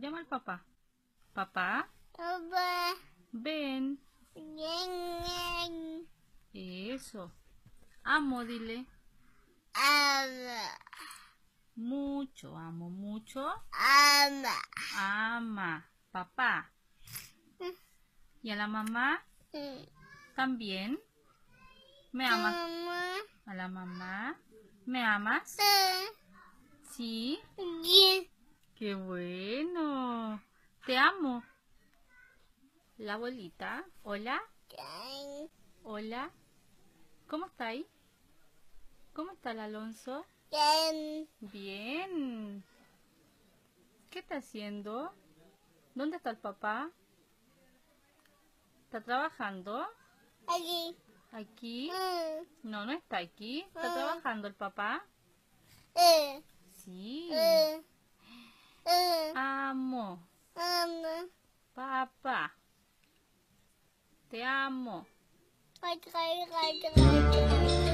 Llama al papá. Papá, Papá, ven. ven, Eso. Amo, dile. ama, Mucho, amo mucho. ama, Ama. Papá. ¿Y a la mamá también? ¿Me amas? mamá, ¿A la mamá? ¿Me amas? Sí. bien, ¡Qué bueno! Te amo. La abuelita. Hola. bien, Hola. ¿Cómo está ahí? ¿Cómo está el Alonso? bien, Bien. ¿Qué está haciendo? ¿Dónde está el papá? ¿Está trabajando? aquí, ¿Aquí? mm, No, no está aquí. ¿Está Ah. trabajando el papá? eh, Sí. Eh, eh, Amo. ama, Papá. Te amo. ay, ay, ay, ay, ay.